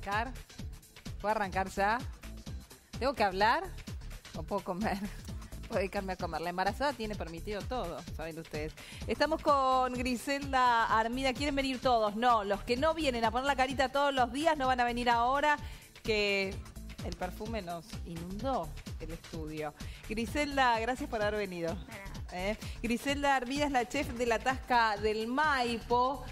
arrancar? ¿Puedo arrancar ya? ¿Tengo que hablar? ¿O puedo comer? Puedo dedicarme a comer. La embarazada tiene permitido todo, saben ustedes. Estamos con Griselda Armida. ¿Quieren venir todos? No, los que no vienen a poner la carita todos los días no van a venir ahora, que el perfume nos inundó el estudio. Griselda, gracias por haber venido. ¿eh? Griselda Armida es la chef de la Tasca del Maipo,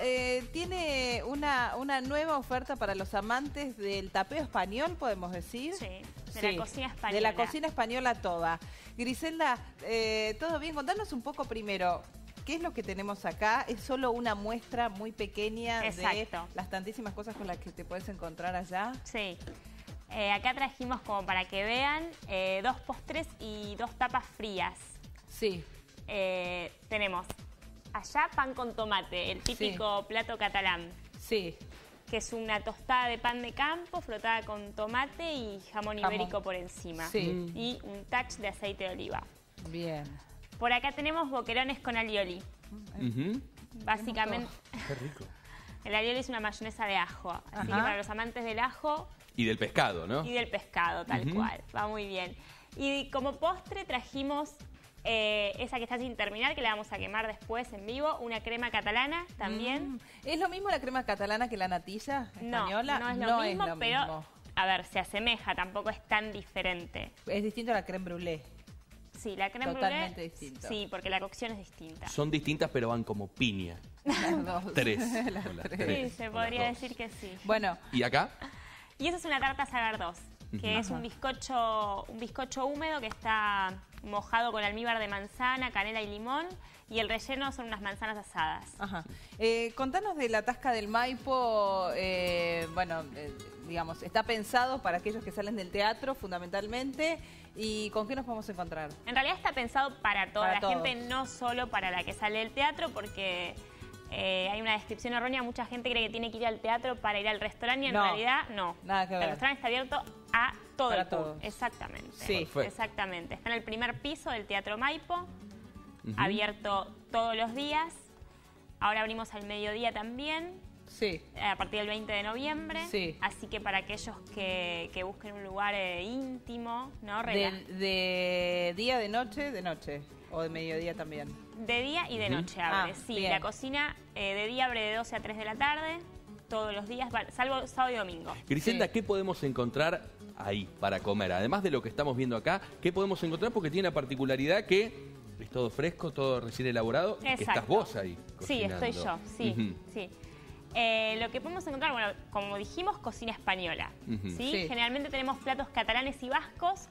eh, tiene una, una nueva oferta para los amantes del tapeo español, podemos decir. Sí, de Sí, la cocina española. De la cocina española toda. Griselda, eh, ¿todo bien? Contanos un poco primero. ¿Qué es lo que tenemos acá? Es solo una muestra muy pequeña de Exacto. las tantísimas cosas con las que te puedes encontrar allá. Sí. Eh, acá trajimos como para que vean dos postres y dos tapas frías. Sí. Tenemos allá pan con tomate, el típico plato catalán, Sí. que es una tostada de pan de campo frotada con tomate y jamón, Jamón. ibérico por encima. Sí. Y un touch de aceite de oliva. Bien. Por acá tenemos boquerones con alioli. Ujú. Básicamente, Qué rico. el alioli es una mayonesa de ajo. Así Ajá. que para los amantes del ajo, Y del pescado, ¿no? Y del pescado, tal cual. Va muy bien. Y como postre trajimos eh, esa que está sin terminar, que la vamos a quemar después en vivo, una crema catalana también. Mm. ¿Es lo mismo la crema catalana que la natilla No, española? no es lo mismo, lo pero mismo. a ver, se asemeja, tampoco es tan diferente. Es distinto a la creme brûlée. Sí, la crema Totalmente brûlée, distinto. Sí, porque la cocción es distinta. Son distintas, pero van como piña. Las dos. Tres. Las tres. Sí, se podría decir que sí. Bueno, ¿Y acá? Y esa es una tarta sagardós, que es un bizcocho, un bizcocho húmedo que está mojado con almíbar de manzana, canela y limón, y el relleno son unas manzanas asadas. Ajá. Eh, contanos de la tasca del Maipo. eh, bueno, eh, digamos, está pensado para aquellos que salen del teatro fundamentalmente. ¿Y con qué nos podemos encontrar? En realidad está pensado para toda Para la todos. gente, no solo para la que sale del teatro, porque eh, hay una descripción errónea. Mucha gente cree que tiene que ir al teatro para ir al restaurante y en No, realidad no. nada que ver. El restaurante está abierto a todo Para el todos. Exactamente. Sí. Exactamente. Está en el primer piso del Teatro Maipo, abierto todos los días. Ahora abrimos al mediodía también, Sí. a partir del 20 de noviembre. Sí. Así que para aquellos que, que busquen un lugar eh, íntimo, ¿no? De, de día, de noche, de noche. O de mediodía también. De día y de noche abre, Ah, sí. bien. La cocina eh, de día abre de 12 a 3 de la tarde, todos los días, salvo sábado y domingo. Griselda, Sí. ¿qué podemos encontrar ahí para comer? Además de lo que estamos viendo acá, ¿qué podemos encontrar? Porque tiene la particularidad que es todo fresco, todo recién elaborado, y que Exacto. estás vos ahí Sí, estoy yo, sí, sí. Eh, lo que podemos encontrar, bueno, como dijimos, cocina española. ¿sí? Sí. Generalmente tenemos platos catalanes y vascos,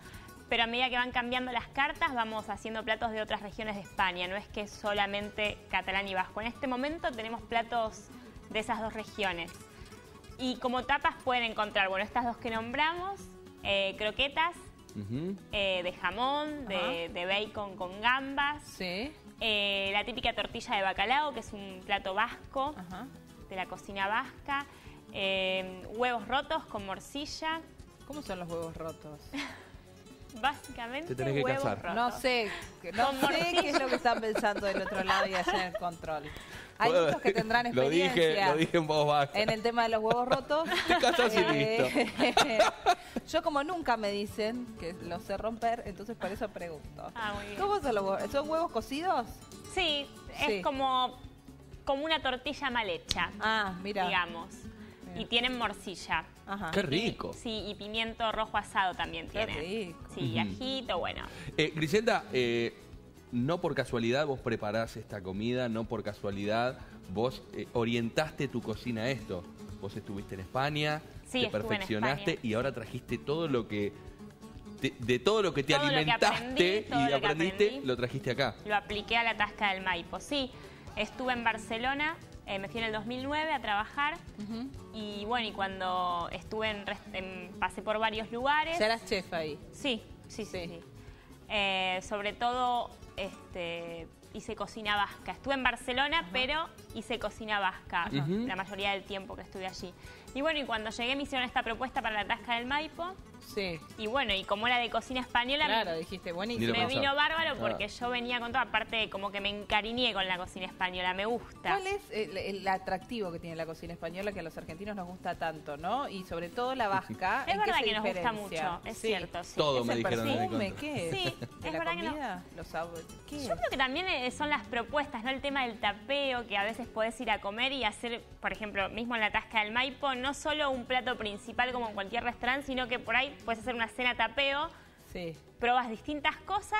pero a medida que van cambiando las cartas vamos haciendo platos de otras regiones de España. No es que solamente catalán y vasco. En este momento tenemos platos de esas dos regiones. Y como tapas pueden encontrar, bueno, estas dos que nombramos, eh, croquetas eh, de jamón, de, bacon con gambas, Sí. eh, la típica tortilla de bacalao, que es un plato vasco de la cocina vasca, eh, huevos rotos con morcilla, ¿Cómo son los huevos rotos? básicamente Te tenés que huevos casar. rotos. No sé, no Con sé qué es lo que están pensando del otro lado y en el control. Hay Bueno, muchos que tendrán Lo experiencia dije, lo dije en voz baja. en el tema de los huevos rotos. Te casás y Eh, Yo como nunca me dicen que los sé romper, entonces por eso pregunto. Ah, muy bien. ¿Cómo son los huevos? ¿Son huevos cocidos? Sí, es Sí. como, como una tortilla mal hecha, Ah, mira. digamos. Y tienen morcilla. Ajá. Qué rico. Sí, y pimiento rojo asado también Qué tiene. rico. Sí, Ujú. ajito, bueno. Eh, Griselda, eh, no por casualidad vos preparás esta comida, no por casualidad vos eh, orientaste tu cocina a esto. Vos estuviste en España, Sí, te en perfeccionaste España. y ahora trajiste todo lo que... de todo lo que te Todo lo que alimentaste aprendí, y lo aprendiste, aprendí. lo trajiste acá. Lo apliqué a la tasca del Maipo. Sí, estuve en Barcelona, eh, me fui en el 2009 a trabajar Ujú. y bueno, y cuando estuve en, en- pasé por varios lugares. Ya eras chef ahí. Sí, sí, sí. Sí. sí. Eh, sobre todo este, hice cocina vasca. Estuve en Barcelona, pero hice cocina vasca la mayoría del tiempo que estuve allí. Y bueno, y cuando llegué me hicieron esta propuesta para la Tasca del Maipo. Sí. Y bueno, y como era de cocina española, Claro, dijiste, buenísimo. Me vino bárbaro Ah. porque yo venía con todo, aparte como que me encariñé con la cocina española, me gusta. ¿Cuál es el, el atractivo que tiene la cocina española que a los argentinos nos gusta tanto, no? Y sobre todo la vasca. Es ¿en qué verdad se que nos gusta mucho, es Sí. cierto. Sí. Todo ¿Es me el perfume? ¿Qué es? Sí, ¿De es la verdad que no. Los sabores. ¿Qué Yo es? creo que también son las propuestas, ¿no? El tema del tapeo, que a veces podés ir a comer y hacer, por ejemplo, mismo en la Tasca del Maipo, no solo un plato principal como en cualquier restaurante, sino que por ahí puedes hacer una cena tapeo, Sí. probas distintas cosas,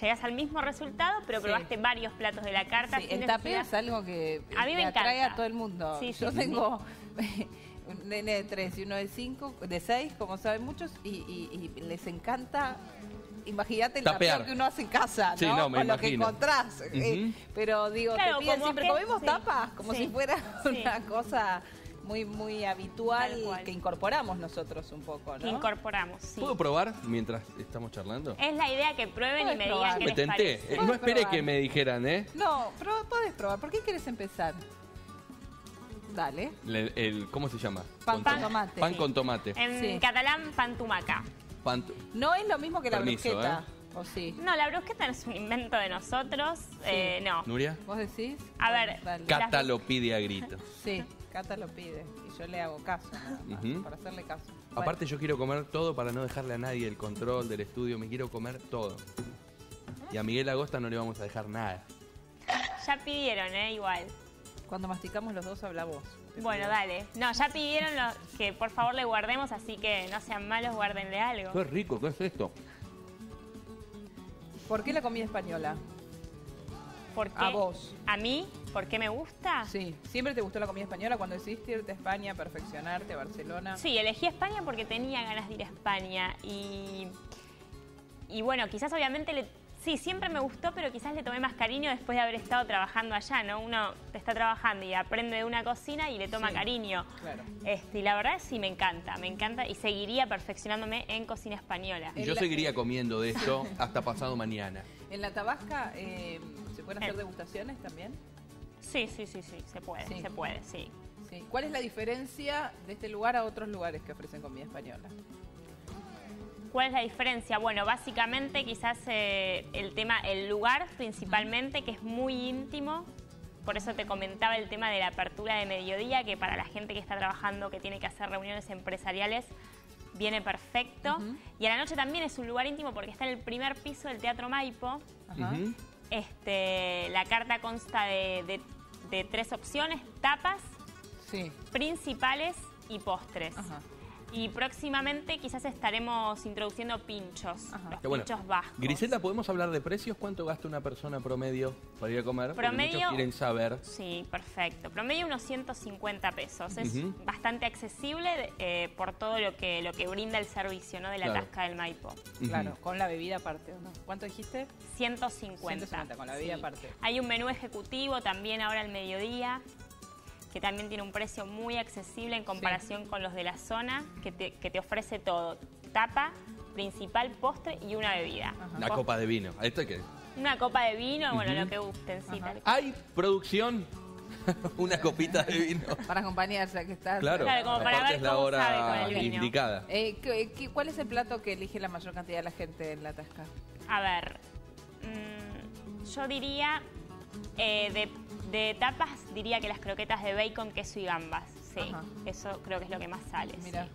llegas al mismo resultado, pero Sí. probaste varios platos de la carta. Sí, sin el tapeo es algo que A mí me atrae encanta. a todo el mundo. Sí, Yo sí, tengo un nene de tres y uno de cinco, de seis, como saben muchos, y, y- y les encanta. Imagínate el Tapear. tapeo que uno hace en casa, ¿no? Sí, no, me Con lo que encontrás. eh, pero digo, Claro, te piden como siempre, comemos sí, tapas, como sí, si fuera sí. una cosa muy muy habitual que incorporamos nosotros un poco, que ¿no? incorporamos, sí. ¿Puedo probar mientras estamos charlando? Es la idea que prueben y me probar. digan qué Me les tenté. parece. Eh, No esperé probar. que me dijeran, ¿eh? No, pero podés probar. ¿Por qué quieres empezar? Dale. Le- el, ¿Cómo se llama? Pan Con con tomate. Pan Sí. con tomate. En Sí. catalán, pantumaca. No es lo mismo que la brusqueta, ¿o sí? No, la brusqueta no es un invento de nosotros, eh, no. ¿Nuria? ¿Vos decís? A ver, Dale. Ca- Cata lo pide a grito. Sí, Cata lo pide y yo le hago caso, nada más, Ujú. para hacerle caso. Bueno, Aparte yo quiero comer todo para no dejarle a nadie el control del estudio. Me quiero comer todo. Y a Miguel Agosta no le vamos a dejar nada. Ya pidieron, ¿eh? Igual. cuando masticamos los dos habla vos. Te Bueno, pido. dale. No, ya pidieron lo- que por favor le guardemos, así que no sean malos, guárdenle algo. Qué rico, ¿qué es esto? ¿Por qué la comida española? ¿Por qué? A vos. ¿A mí? ¿Por qué me gusta? Sí, ¿siempre te gustó la comida española cuando decidiste irte a España, perfeccionarte, a Barcelona? Sí, elegí España porque tenía ganas de ir a España y, y bueno, quizás obviamente le, sí, siempre me gustó, pero quizás le tomé más cariño después de haber estado trabajando allá, ¿no? Uno está trabajando y aprende de una cocina y le toma Sí. cariño. Claro. Este, y la verdad sí me encanta, me encanta y seguiría perfeccionándome en cocina española. Y yo seguiría comiendo de esto hasta pasado mañana. ¿En la Tabasca eh, se pueden hacer Eh. degustaciones también? Sí, sí, sí, sí, se puede, Sí. se puede, sí. Sí. ¿Cuál es la diferencia de este lugar a otros lugares que ofrecen comida española? ¿Cuál es la diferencia? Bueno, básicamente quizás eh, el tema, el lugar principalmente, que es muy íntimo. Por eso te comentaba el tema de la apertura de mediodía, que para la gente que está trabajando, que tiene que hacer reuniones empresariales, viene perfecto. Y a la noche también es un lugar íntimo porque está en el primer piso del Teatro Maipo. Ajá. Ujú. Este, la carta consta de, de- de tres opciones, tapas, Sí. principales y postres. Ajá. Y próximamente quizás estaremos introduciendo pinchos, Ajá. los Qué bueno. pinchos vascos. Griselda, ¿podemos hablar de precios? ¿Cuánto gasta una persona promedio para ir a comer? Porque Promedio- muchos quieren saber. Sí, perfecto. Promedio unos 150 pesos. Es Ujú. bastante accesible eh, por todo lo que, lo que brinda el servicio ¿no? de la Claro. tasca del Maipo. Claro, con la bebida aparte, ¿o no? ¿Cuánto dijiste? 150. 150, con la bebida aparte. Hay un menú ejecutivo también ahora al mediodía, que también tiene un precio muy accesible en comparación con los de la zona, que te, que te ofrece todo. Tapa, principal, postre y una bebida. Ajá. Una copa de vino. ¿Esto qué? Una copa de vino, bueno, lo que gusten, sí, tal- ¿Hay producción? una copita de vino. Para acompañarse, que estás. Claro, Claro, como para ver es la cómo hora sabe con el vino. indicada. Eh, ¿qué- qué- ¿Cuál es el plato que elige la mayor cantidad de la gente en la tasca? A ver, mm, yo diría, eh, de, de tapas, diría que las croquetas de bacon, queso y gambas. Sí, Ajá. eso creo que es lo que más sale. Mira. sí.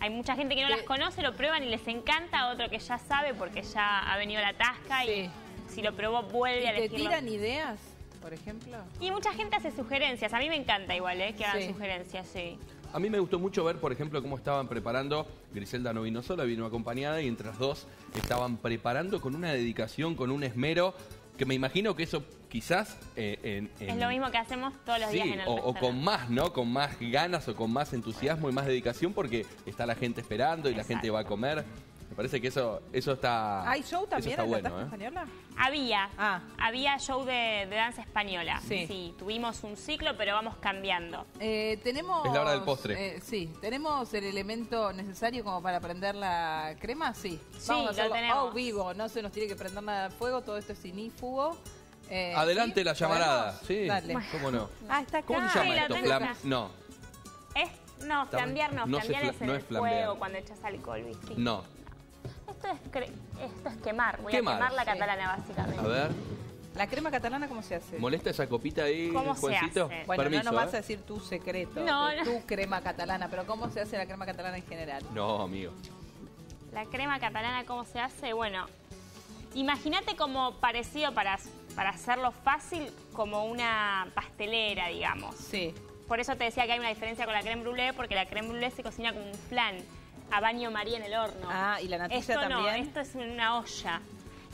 Hay mucha gente que no De- las conoce, lo prueban y les encanta, otro que ya sabe porque ya ha venido a la tasca Sí. y si lo probó vuelve a ¿Y te elegirlo. tiran ideas, por ejemplo? Y mucha gente hace sugerencias, a mí me encanta igual, ¿eh? que hagan Sí. sugerencias, sí. A mí me gustó mucho ver, por ejemplo, cómo estaban preparando. Griselda no vino sola, vino acompañada y entre las dos estaban preparando con una dedicación, con un esmero, que me imagino que eso quizás eh, en, en- Es lo mismo que hacemos todos los Sí, días en el o, o con más, ¿no? Con más ganas o con más entusiasmo y más dedicación porque está la gente esperando y la gente va a comer. Me parece que eso, eso está. ¿Hay show también está en bueno, ¿eh? española? Había, Ah. había show de, de danza española. Sí. tuvimos un ciclo, pero vamos cambiando. Eh, tenemos. Es la hora del postre. eh, sí, tenemos el elemento necesario como para prender la crema, sí. Sí, Vamos a lo hacerlo tenemos. a vivo, no se nos tiene que prender nada de fuego, todo esto es inífugo. Eh, Adelante ¿sí? la llamarada. ¿Podemos? Sí, Dale. ¿cómo no? Ah, está acá. ¿Cómo se Sí, llama la esto? tengo Flam- acá. No, Es, no, flambear no, no se flambear fla- es en no el es flambear. fuego cuando echas alcohol, ¿viste? no. Esto es, cre- esto es quemar, voy Quemar. a quemar la Sí. catalana básicamente. A ver, ¿La crema catalana cómo se hace? ¿molesta esa copita ahí, ¿Cómo se Juancito? hace? Bueno, Permiso, no nos vas ¿eh? a decir tu secreto, No, de no. tu crema catalana, pero ¿cómo se hace la crema catalana en general? No, amigo. La crema catalana, ¿cómo se hace? Bueno, imagínate como parecido para, para hacerlo fácil, como una pastelera, digamos. Sí. Por eso te decía que hay una diferencia con la creme brûlée, porque la creme brûlée se cocina como un flan, a baño maría en el horno. Ah, y la natilla esto no, también. esto es una olla.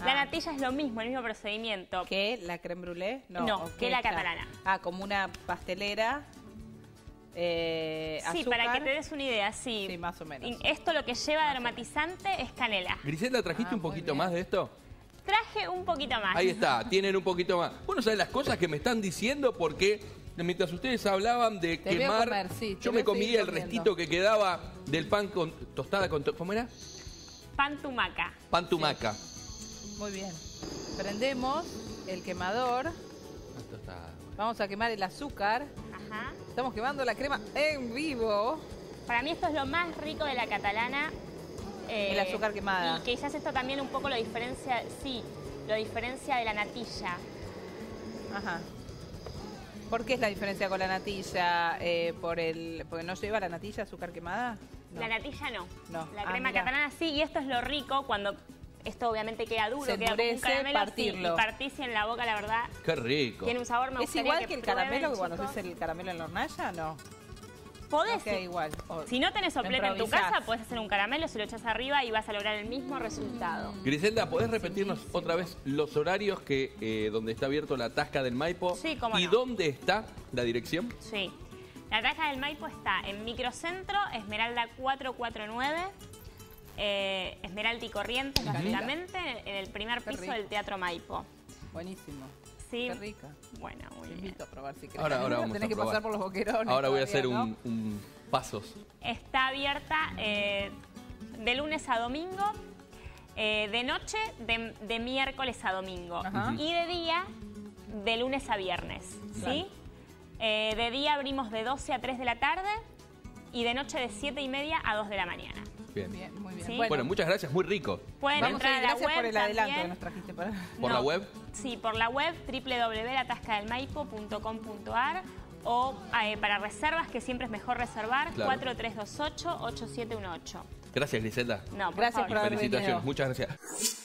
La Ah. natilla es lo mismo, el mismo procedimiento. ¿Qué? ¿La creme brûlée? No, ¿o que qué la catalana. Ah, como una pastelera. Eh, Sí, azúcar. para que te des una idea, sí. Sí, más o menos. Y Esto lo que lleva de aromatizante es canela. Griselda, ¿trajiste Ah, un poquito más de esto? Traje un poquito más. Ahí está, tienen un poquito más. Bueno, ¿sabes las cosas que me están diciendo? Porque mientras ustedes hablaban de Te quemar, comer, sí, yo me comí seguir el restito que quedaba del pan con tostada con... to- ¿Cómo era? Pan tumaca. Pan tumaca. Muy bien. Prendemos el quemador. Tostada. Vamos a quemar el azúcar. Ajá. Estamos quemando la crema en vivo. Para mí esto es lo más rico de la catalana. Eh, El azúcar quemada. Y quizás esto también un poco lo diferencia, sí, lo diferencia de la natilla. Ajá. ¿Por qué es la diferencia con la natilla? Eh, por el, ¿Porque no lleva la natilla azúcar quemada? No. La natilla no. No. La Ah, crema mirá. catalana sí, y esto es lo rico cuando esto obviamente queda duro, Se queda como un caramelo, sí, partirlo. y partís en la boca, la verdad, Qué rico. tiene un sabor. Me ¿Es igual que el prueben, caramelo que cuando chicos. haces el caramelo en la hornalla? No. Podés, igual. O- si no tenés soplete en tu casa, podés hacer un caramelo, se lo echas arriba y vas a lograr el mismo resultado. Griselda, ¿podés repetirnos otra vez los horarios que eh, donde está abierto la tasca del Maipo? Sí, cómo ¿Y no. dónde está la dirección? Sí. La taja del Maipo está en Microcentro, Esmeralda 449, eh, Esmeralda y Corrientes, básicamente, en el primer piso del Teatro Maipo. Buenísimo. Sí. Qué rica. Bueno, muy Te bien. invito a probar si querés. Ahora, ahora vamos Tenés a que probar. pasar por los boquerones. Ahora voy a todavía, hacer ¿no? un, un pasos. Está abierta eh, de lunes a domingo, eh, de noche de, de miércoles a domingo Ajá. y de día de lunes a viernes. ¿sí? Claro. Eh, de día abrimos de 12 a 3 de la tarde y de noche de 7 y media a 2 de la mañana. Bien. Bien, muy bien. Sí. Bueno, muchas gracias, muy rico. Pueden Vamos a entrar ir, a la gracias web por el adelanto también. que nos trajiste para... ¿Por la web? Sí, por la web www.latascadelmaipo.com.ar o eh, para reservas, que siempre es mejor reservar, Claro. 4328-8718. Gracias, Griselda. No, por Gracias favor. por haber Felicitaciones, venido. muchas gracias.